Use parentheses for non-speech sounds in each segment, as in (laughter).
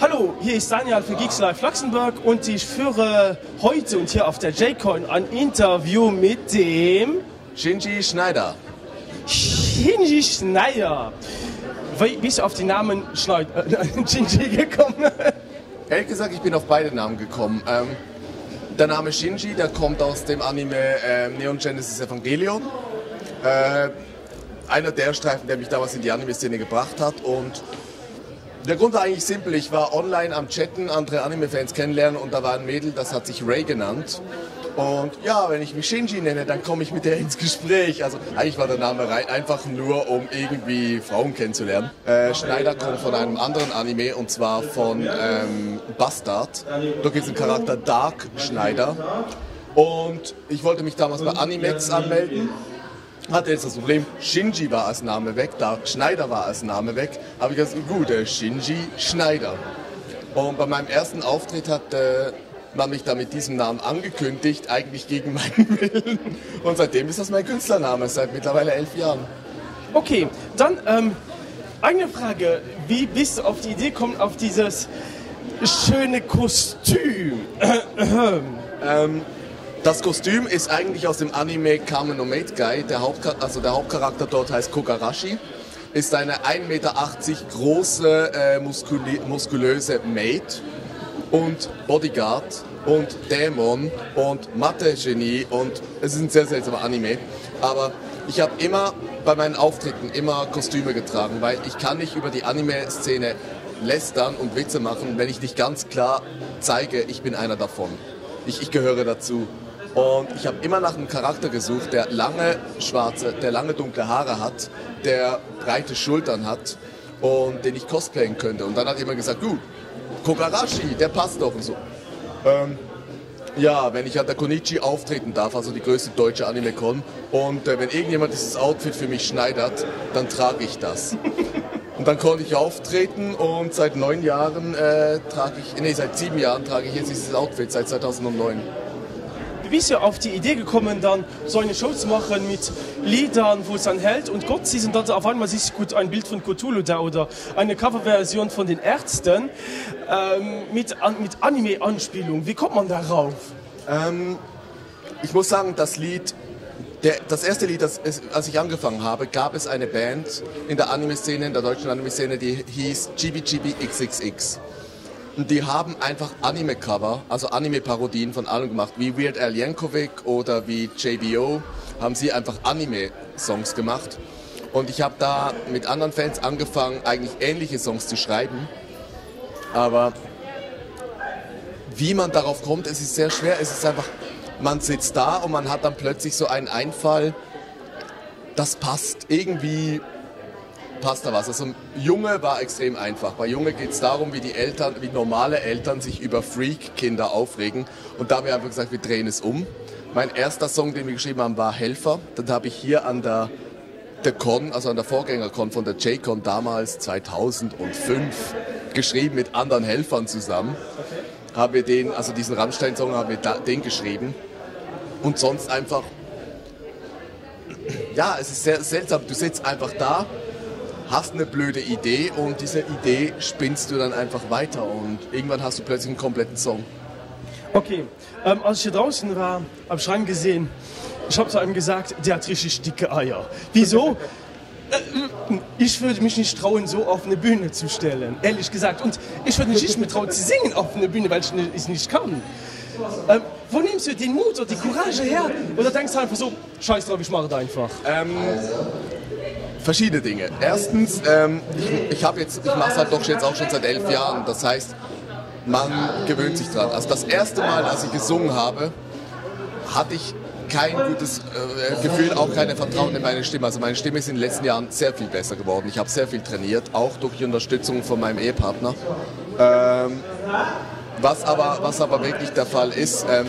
Hallo, hier ist Daniel von Geeks Live Luxemburg und ich führe heute und hier auf der JCon ein Interview mit dem Shinji Schneider. Shinji Schneider. Wie bist du auf den Namen Schneider, äh, (laughs) Shinji gekommen? Ehrlich gesagt, ich bin auf beide Namen gekommen. Ähm, der Name Shinji, der kommt aus dem Anime äh, Neon Genesis Evangelion. Äh, einer der Streifen, der mich damals in die Anime-Szene gebracht hat. Und der Grund war eigentlich simpel. Ich war online am Chatten, andere Anime-Fans kennenlernen und da war ein Mädel, das hat sich Ray genannt. Und ja, wenn ich mich Shinji nenne, dann komme ich mit der ins Gespräch. Also eigentlich war der Name einfach nur, um irgendwie Frauen kennenzulernen. Äh, Schneider kommt von einem anderen Anime und zwar von ähm, Bastard. Da gibt es einen Charakter Dark Schneider. Und ich wollte mich damals bei Animex anmelden hatte jetzt das Problem, Shinji war als Name weg, da Schneider war als Name weg, habe ich gesagt, gut, Shinji Schneider. Und bei meinem ersten Auftritt hat äh, man mich da mit diesem Namen angekündigt, eigentlich gegen (laughs) meinen Willen. Und seitdem ist das mein Künstlername, seit mittlerweile elf Jahren. Okay, dann ähm, eine Frage. Wie bist du auf die Idee gekommen, auf dieses schöne Kostüm? ähm, das Kostüm ist eigentlich aus dem Anime Kamen no Maid Guy. Der, Hauptcharakter, also der Hauptcharakter dort heißt Kogarashi. Ist eine 1,80 Meter große, äh, muskulöse Maid und Bodyguard und Dämon und Mathe-Genie und es ist ein sehr seltsamer Anime. Aber ich habe immer bei meinen Auftritten immer Kostüme getragen, weil ich kann nicht über die Anime-Szene lästern und Witze machen, wenn ich nicht ganz klar zeige, ich bin einer davon. Ich, ich gehöre dazu. Und ich habe immer nach einem Charakter gesucht, der lange schwarze, der lange dunkle Haare hat, der breite Schultern hat und den ich cosplayen könnte. Und dann hat jemand gesagt, gut, Kogarashi, der passt doch und so. Ähm, ja, wenn ich an der Konichi auftreten darf, also die größte deutsche Anime-Con, und äh, wenn irgendjemand dieses Outfit für mich schneidert, dann trage ich das. (laughs) Und dann konnte ich auftreten und seit neun Jahren äh, trage ich, nee, seit sieben Jahren trage ich jetzt dieses Outfit, seit 2009 bist ja auf die Idee gekommen, dann so eine Show zu machen mit Liedern, wo es dann hält und Gott sie sind dann auf einmal sich gut ein Bild von Cthulhu da oder eine Coverversion von den Ärzten ähm, mit, mit Anime-Anspielung. Wie kommt man darauf? Ähm, ich muss sagen, das Lied der, das erste Lied, das, als ich angefangen habe, gab es eine Band in der Anime-Szene, in der deutschen Anime-Szene, die hieß GB XXX. Und die haben einfach Anime-Cover, also Anime-Parodien von allem gemacht, wie Weird Al Yankovic oder wie JBO, haben sie einfach Anime-Songs gemacht. Und ich habe da mit anderen Fans angefangen, eigentlich ähnliche Songs zu schreiben. Aber wie man darauf kommt, es ist sehr schwer. Es ist einfach, man sitzt da und man hat dann plötzlich so einen Einfall, das passt irgendwie passt da was. Also Junge war extrem einfach. Bei Junge geht es darum, wie die Eltern, wie normale Eltern sich über Freak-Kinder aufregen. Und da haben wir einfach gesagt, wir drehen es um. Mein erster Song, den wir geschrieben haben, war Helfer. Dann habe ich hier an der, der Con, also an der Vorgängercon von der J-Con damals 2005 geschrieben mit anderen Helfern zusammen. Okay. Haben wir den, also diesen Rammstein-Song haben wir da, den geschrieben. Und sonst einfach (clears throat) ja, es ist sehr seltsam. Du sitzt einfach da hast eine blöde Idee und diese Idee spinnst du dann einfach weiter und irgendwann hast du plötzlich einen kompletten Song. Okay, ähm, als ich hier draußen war, am Schrank gesehen, ich habe zu einem gesagt, der hat richtig dicke Eier. Wieso? (laughs) Äh, ich würde mich nicht trauen, so auf eine Bühne zu stellen, ehrlich gesagt. Und ich würde mich nicht mehr trauen zu singen auf eine Bühne, weil ich es nicht kann. Ähm, wo nimmst du den Mut oder die Courage her? Oder denkst du einfach so, scheiß drauf, ich mache das einfach? Ähm, verschiedene Dinge. Erstens, ähm, ich, ich habe jetzt, ich mache es halt doch jetzt auch schon seit elf Jahren. Das heißt, man gewöhnt sich dran. Also das erste Mal, als ich gesungen habe, hatte ich kein gutes äh, Gefühl, auch keine Vertrauen in meine Stimme. Also meine Stimme ist in den letzten Jahren sehr viel besser geworden. Ich habe sehr viel trainiert, auch durch die Unterstützung von meinem Ehepartner. Ähm, was, aber, was aber wirklich der Fall ist, ähm,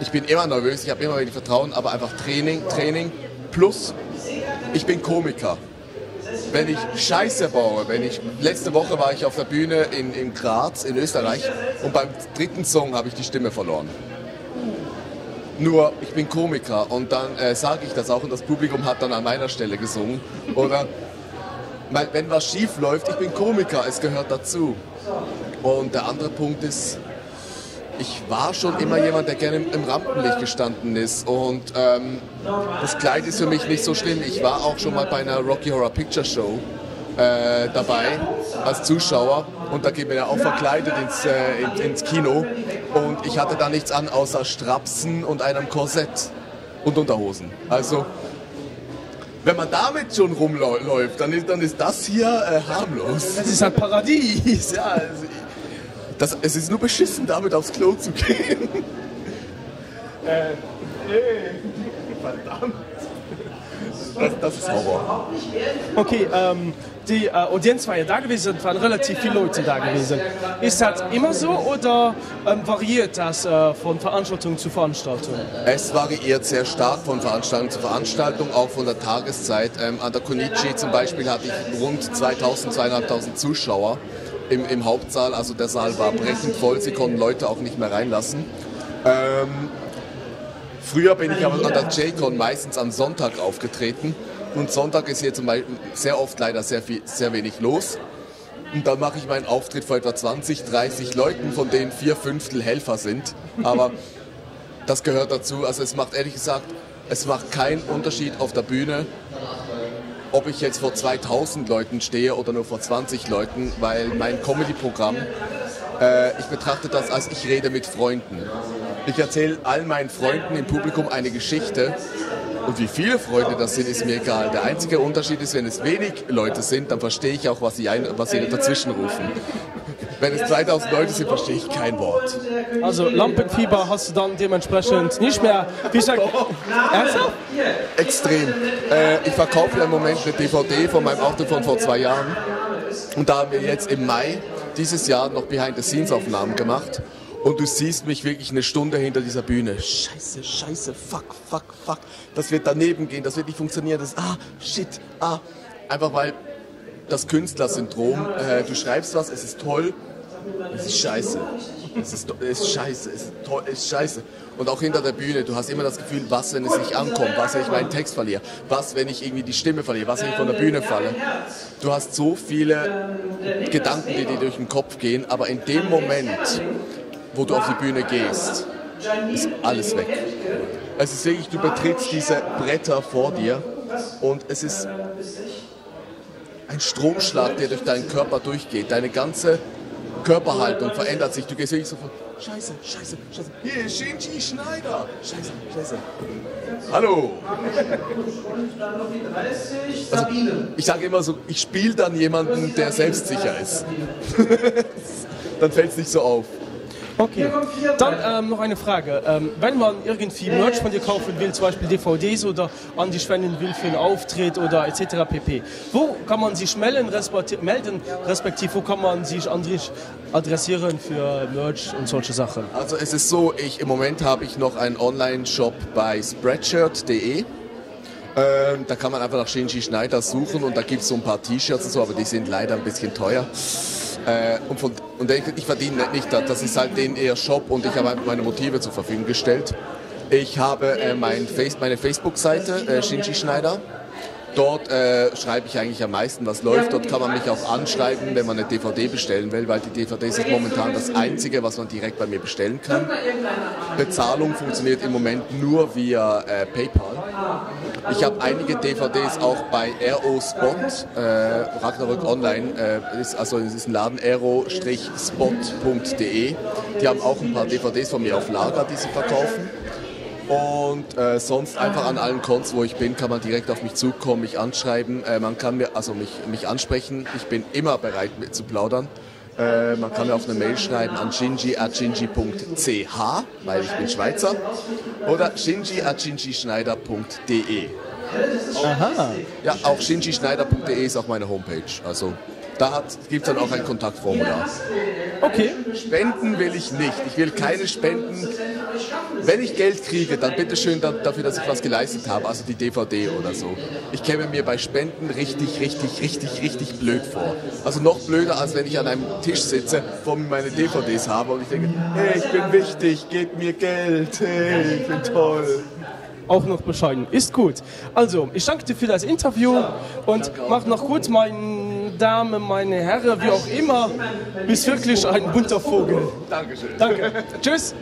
ich bin immer nervös, ich habe immer wenig Vertrauen, aber einfach Training, Training plus ich bin Komiker. Wenn ich Scheiße baue, wenn ich, letzte Woche war ich auf der Bühne in, in Graz, in Österreich, und beim dritten Song habe ich die Stimme verloren. Nur, ich bin Komiker und dann äh, sage ich das auch und das Publikum hat dann an meiner Stelle gesungen. Oder wenn was schief läuft, ich bin Komiker, es gehört dazu. Und der andere Punkt ist, ich war schon immer jemand, der gerne im Rampenlicht gestanden ist. Und ähm, das Kleid ist für mich nicht so schlimm. Ich war auch schon mal bei einer Rocky Horror Picture Show äh, dabei als Zuschauer. Und da geht man ja auch verkleidet ins, äh, ins Kino. Und ich hatte da nichts an außer Strapsen und einem Korsett und Unterhosen. Also wenn man damit schon rumläuft, dann ist, dann ist das hier äh, harmlos. Das ist ein Paradies. Ja, also, das, es ist nur beschissen, damit aufs Klo zu gehen. Äh, nee. Verdammt. Das, das ist Horror. Okay, ähm, die äh, Audienz war ja da gewesen, waren relativ viele Leute da gewesen. Ist das immer so oder ähm, variiert das äh, von Veranstaltung zu Veranstaltung? Es variiert sehr stark von Veranstaltung zu Veranstaltung, auch von der Tageszeit. Ähm, an der Konichi zum Beispiel hatte ich rund 2000, 2500 Zuschauer im, im Hauptsaal. Also der Saal war brechend voll, sie konnten Leute auch nicht mehr reinlassen. Ähm, früher bin ich aber an der J-Con meistens am Sonntag aufgetreten. Und Sonntag ist hier zum Beispiel sehr oft leider sehr, viel, sehr wenig los. Und dann mache ich meinen Auftritt vor etwa 20, 30 Leuten, von denen vier Fünftel Helfer sind. Aber das gehört dazu. Also es macht ehrlich gesagt, es macht keinen Unterschied auf der Bühne, ob ich jetzt vor 2000 Leuten stehe oder nur vor 20 Leuten, weil mein Comedy-Programm, äh, ich betrachte das als ich rede mit Freunden. Ich erzähle all meinen Freunden im Publikum eine Geschichte und wie viele Freunde das sind, ist mir egal. Der einzige Unterschied ist, wenn es wenig Leute sind, dann verstehe ich auch, was sie, ein, was sie dazwischen rufen. Wenn es 2000 Leute sind, verstehe ich kein Wort. Also Lampenfieber hast du dann dementsprechend nicht mehr. Wie (laughs) sagt, ernsthaft? Extrem. Äh, ich verkaufe ja im Moment eine DVD von meinem Auto von vor zwei Jahren. Und da haben wir jetzt im Mai dieses Jahr noch Behind-the-Scenes-Aufnahmen gemacht und du siehst mich wirklich eine Stunde hinter dieser Bühne. Scheiße, scheiße, fuck, fuck, fuck. Das wird daneben gehen, das wird nicht funktionieren. Das, ah, shit, ah. Einfach weil das Künstlersyndrom, äh, du schreibst was, es ist toll, es ist scheiße. Es ist, es ist scheiße, es ist, es ist scheiße. Und auch hinter der Bühne, du hast immer das Gefühl, was, wenn es nicht ankommt, was, wenn ich meinen Text verliere, was, wenn ich irgendwie die Stimme verliere, was, wenn ich von der Bühne falle. Du hast so viele Gedanken, die dir durch den Kopf gehen, aber in dem Moment, wo du auf die Bühne gehst, ist alles weg. Es ist wirklich, du betrittst diese Bretter vor dir und es ist ein Stromschlag, der durch deinen Körper durchgeht. Deine ganze Körperhaltung verändert sich. Du gehst wirklich so von Scheiße, Scheiße, Scheiße. Hier ist Shinji Schneider. Scheiße, Scheiße. Hallo. Also, ich sage immer so, ich spiele dann jemanden, der selbstsicher ist. (laughs) dann fällt es nicht so auf. Okay, dann ähm, noch eine Frage. Ähm, wenn man irgendwie Merch von dir kaufen will, zum Beispiel DVDs oder an die spenden will für einen Auftritt oder etc. pp. Wo kann man sich melden, respektive, melden, respektive wo kann man sich an dich adressieren für Merch und solche Sachen? Also es ist so, ich, im Moment habe ich noch einen Online-Shop bei spreadshirt.de. Ähm, da kann man einfach nach Shinji Schneider suchen und da gibt es so ein paar T-Shirts und so, aber die sind leider ein bisschen teuer. Äh, und, von, und ich, ich verdiene nicht das ist halt den eher Shop und ich habe einfach meine Motive zur Verfügung gestellt. Ich habe äh, mein Face, meine Facebook-Seite, äh, Shinji Schneider. Dort äh, schreibe ich eigentlich am meisten, was läuft. Dort kann man mich auch anschreiben, wenn man eine DVD bestellen will, weil die DVD ist momentan das Einzige, was man direkt bei mir bestellen kann. Bezahlung funktioniert im Moment nur via äh, PayPal. Ich habe einige DVDs auch bei Aero Spot, äh, Ragnarök Online, äh, ist, also es ist ein Laden aero-spot.de. Die haben auch ein paar DVDs von mir auf Lager, die sie verkaufen. Und äh, sonst einfach an allen Cons, wo ich bin, kann man direkt auf mich zukommen, mich anschreiben. Äh, man kann mir, also mich, mich ansprechen. Ich bin immer bereit mit zu plaudern. Äh, man kann mir auf eine Mail schreiben an shinji.shinji.ch, weil ich bin Schweizer. Oder shinji.shinjischneider.de. Aha. Ja, auch shinjischneider.de ist auch meine Homepage. Also da gibt es dann auch ein Kontaktformular. Okay. Spenden will ich nicht. Ich will keine Spenden. Wenn ich Geld kriege, dann bitte schön dafür, dass ich was geleistet habe, also die DVD oder so. Ich käme mir bei Spenden richtig, richtig, richtig, richtig blöd vor. Also noch blöder, als wenn ich an einem Tisch sitze, vor mir meine DVDs habe und ich denke, hey, ich bin wichtig, gebt mir Geld, hey, ich bin toll auch noch bescheiden. Ist gut. Also, ich danke dir für das Interview und mache noch kurz meinen Damen, meine Herren, wie auch immer, bist wirklich ein bunter Vogel. Dankeschön. Danke. Tschüss.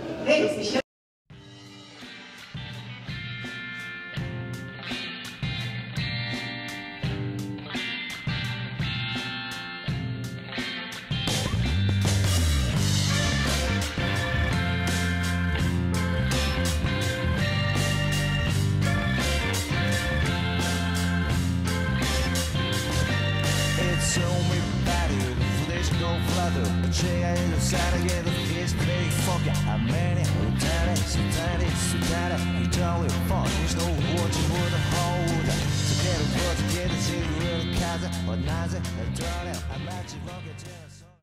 제가 있는 사랑에도 It's big fuck yeah I'm many 우타래 수타래 수타래 You don't give a fuck There's no what you wanna hold So get a word to get a cigarette 가자 뭐 낮에 날 떠나 안 맞지 먹겠지